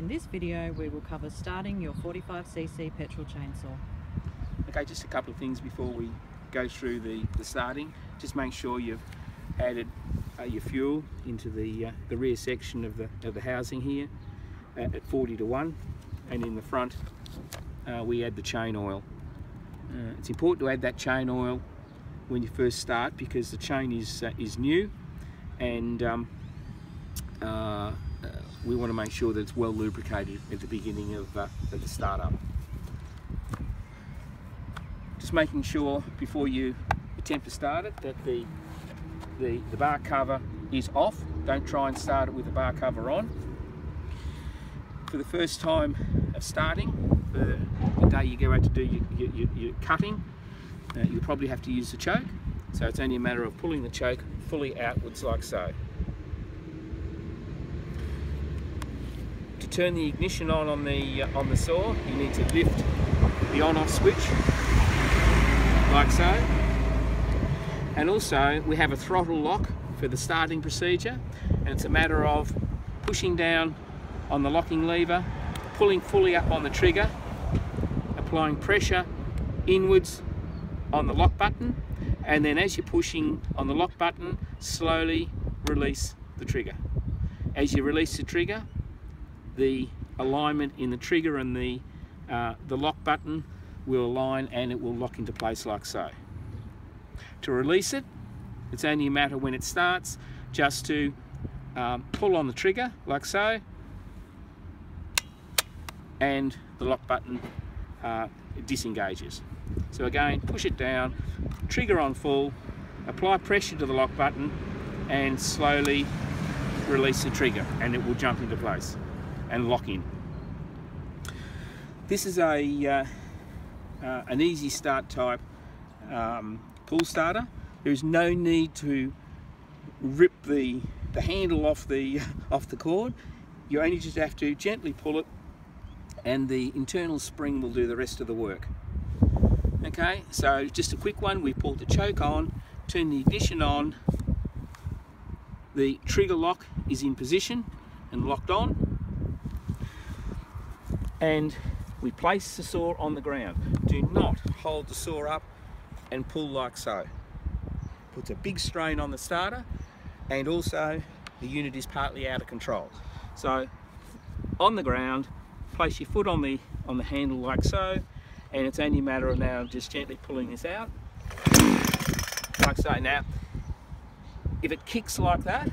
In this video we will cover starting your 45cc petrol chainsaw. Okay, just a couple of things before we go through the, the starting. Just make sure you've added uh, your fuel into the, uh, the rear section of the, of the housing here uh, at 40 to 1 and in the front uh, we add the chain oil. Uh, it's important to add that chain oil when you first start because the chain is, is new and um, we want to make sure that it's well lubricated at the beginning of, uh, of the startup. Just making sure before you attempt to start it that the, the, the bar cover is off. Don't try and start it with the bar cover on. For the first time of starting, the, the day you go out to do your, your, your cutting, uh, you'll probably have to use the choke. So it's only a matter of pulling the choke fully outwards like so. Turn the ignition on on the uh, on the saw, you need to lift the on-off switch like so. And also we have a throttle lock for the starting procedure and it's a matter of pushing down on the locking lever, pulling fully up on the trigger, applying pressure inwards on the lock button and then as you're pushing on the lock button slowly release the trigger. As you release the trigger the alignment in the trigger and the, uh, the lock button will align and it will lock into place like so. To release it, it's only a matter when it starts just to um, pull on the trigger like so and the lock button uh, disengages. So again, push it down, trigger on full, apply pressure to the lock button and slowly release the trigger and it will jump into place and lock in. This is a uh, uh, an easy start type um, pull starter. There is no need to rip the the handle off the off the cord. You only just have to gently pull it and the internal spring will do the rest of the work. Okay, so just a quick one, we pulled the choke on, turn the ignition on, the trigger lock is in position and locked on, and we place the saw on the ground. Do not hold the saw up and pull like so. Puts a big strain on the starter and also the unit is partly out of control. So on the ground, place your foot on the on the handle like so and it's only a matter of now just gently pulling this out like so. Now if it kicks like that,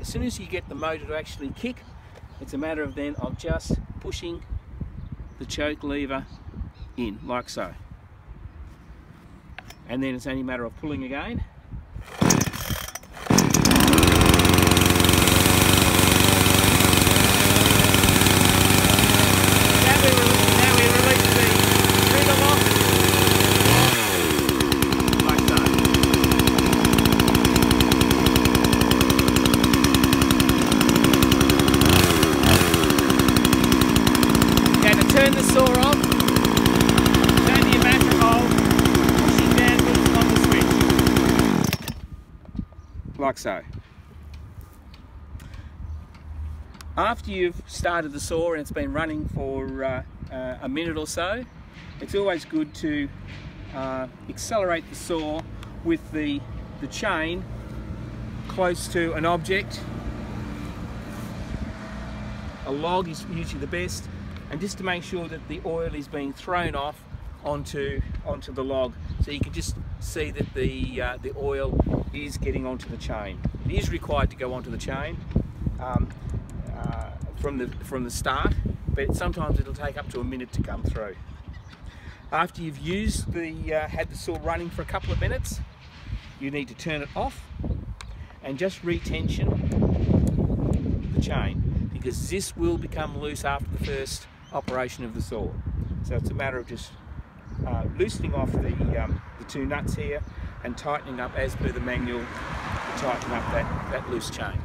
as soon as you get the motor to actually kick, it's a matter of then of just pushing the choke lever in like so. And then it's only a matter of pulling again turn the saw off, turn the matter hole, pushing downwards on the switch. Like so. After you've started the saw and it's been running for uh, uh, a minute or so, it's always good to uh, accelerate the saw with the, the chain close to an object. A log is usually the best and just to make sure that the oil is being thrown off onto onto the log so you can just see that the uh, the oil is getting onto the chain it is required to go onto the chain um, uh, from the from the start but sometimes it'll take up to a minute to come through after you've used the uh, had the saw running for a couple of minutes you need to turn it off and just retension the chain because this will become loose after the first operation of the saw. So it's a matter of just uh, loosening off the, um, the two nuts here and tightening up as per the manual to tighten up that, that loose chain.